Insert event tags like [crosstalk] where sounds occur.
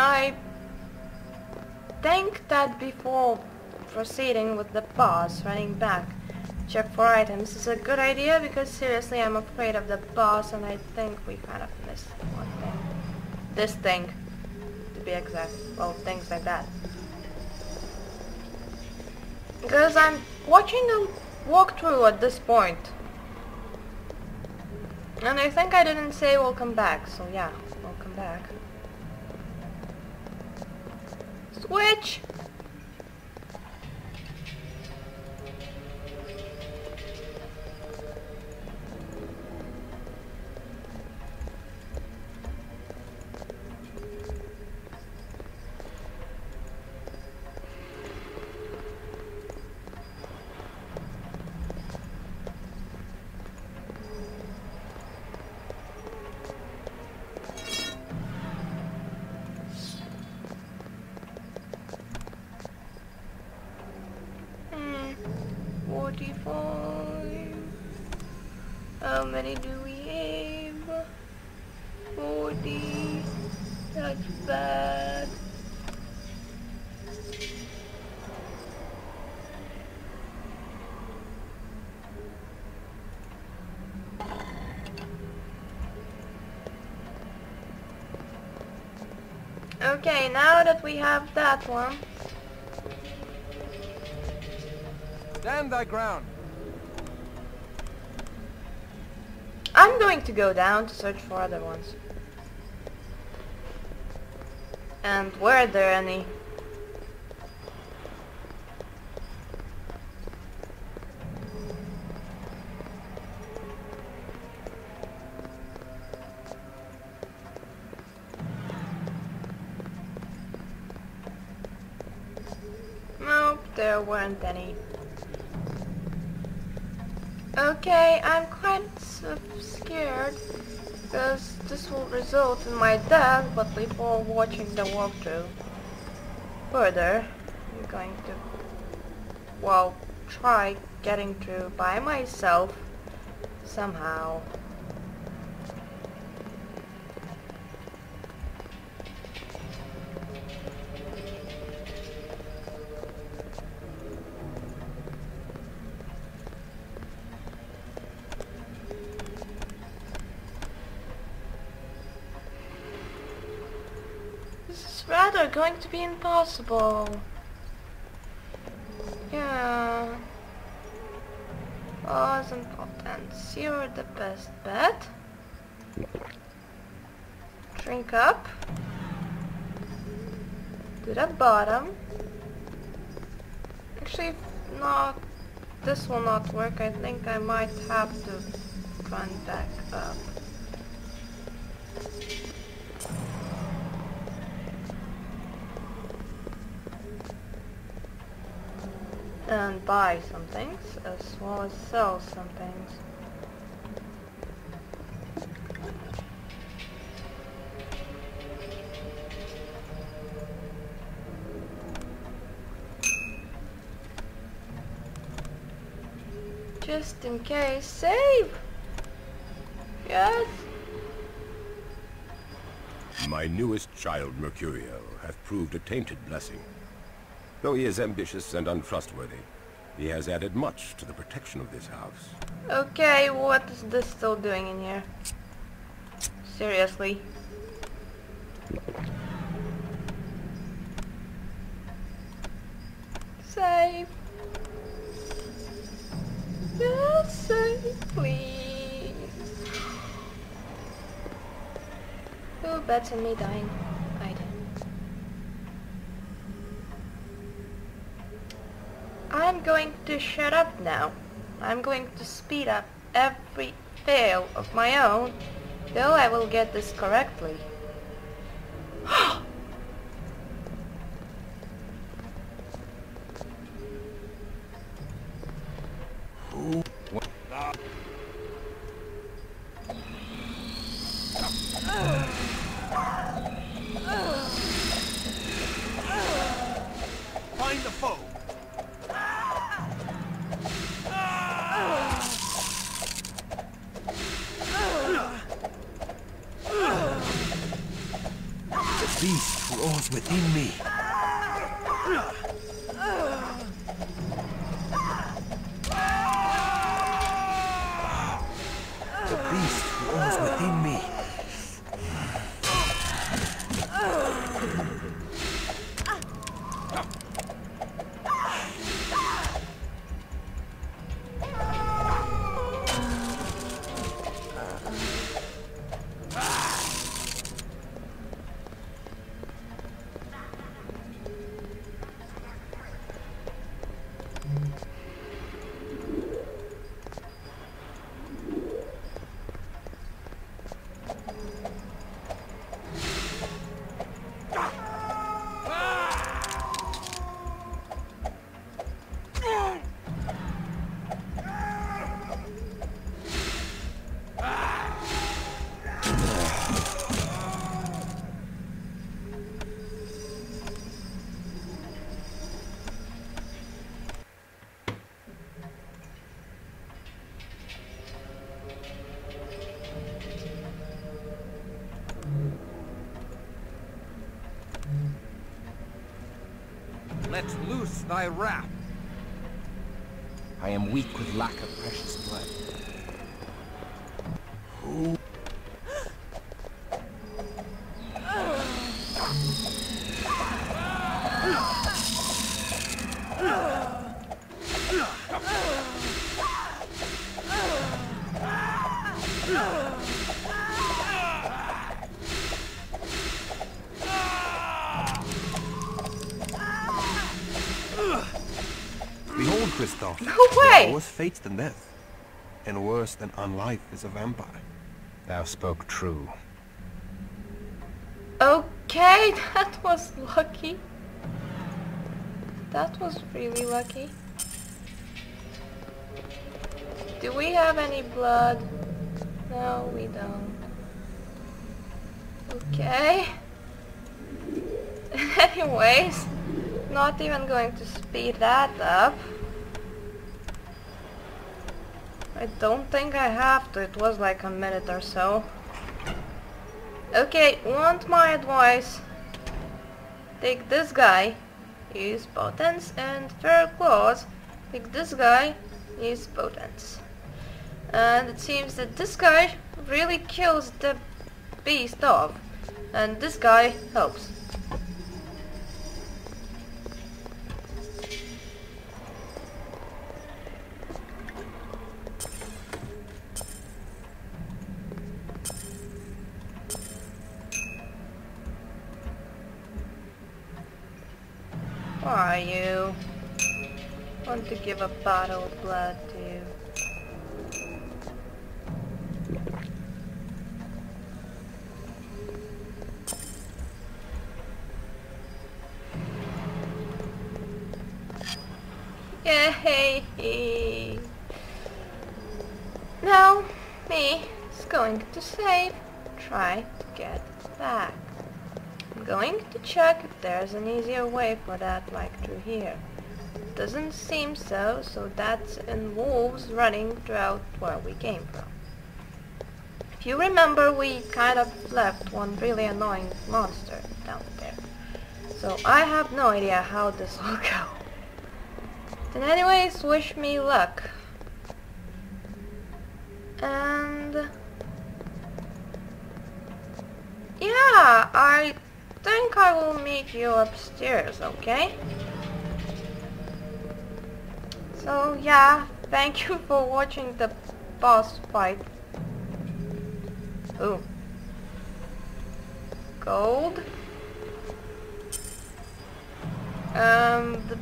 I think that before proceeding with the boss, running back, check for items is a good idea because seriously I'm afraid of the boss and I think we kind of missed one thing. This thing, to be exact. Well, things like that. Because I'm watching a walkthrough at this point. And I think I didn't say welcome back, so yeah, welcome back. Switch! Many do we have? 40. That's bad. Okay, now that we have that one, Stand thy ground. I'm going to go down to search for other ones. And were there any? There weren't any. Okay, I'm quite scared because this will result in my death, but before watching the walkthrough further, I'm going to, well, try getting through by myself somehow. Rather going to be impossible. Yeah. Wasn't potence. You're the best bet. Drink up. To the bottom. Actually, not, this will not work. I think I might have to run back up. And buy some things as well as sell some things. Just in case, save! Yes! My newest child, Mercurio, hath proved a tainted blessing. Though he is ambitious and untrustworthy, he has added much to the protection of this house. Okay, what is this still doing in here? Seriously. Save. Just save, please. Who better me dying? I do. I'm going shut up now. I'm going to speed up every fail of my own, though I will get this correctly. Find the foe. Beast roars within me. Let loose thy wrath. I am weak with lack of precious blood. Christof. No way! There are worse fates than death, and worse than unlife is a vampire. Thou spoke true. Okay, [laughs] that was lucky. That was really lucky. Do we have any blood? No, we don't. Okay. [laughs] Anyways, not even going to speed that up. I don't think I have to, it was like a minute or so. Okay, want my advice? Take this guy, use potence, and fair claws. Take this guy, use potence. And it seems that this guy really kills the beast off, and this guy helps. Are you? Want to give a bottle of blood to you. Now, me is going to save, try to get back. Going to check if there's an easier way for that like through here. Doesn't seem so, so that involves running throughout where we came from. If you remember, we kind of left one really annoying monster down there. So I have no idea how this will [laughs] go. Then anyways, wish me luck. And... Yeah, I think I will meet you upstairs, okay? So yeah, thank you for watching the boss fight. Ooh. Gold. Um, the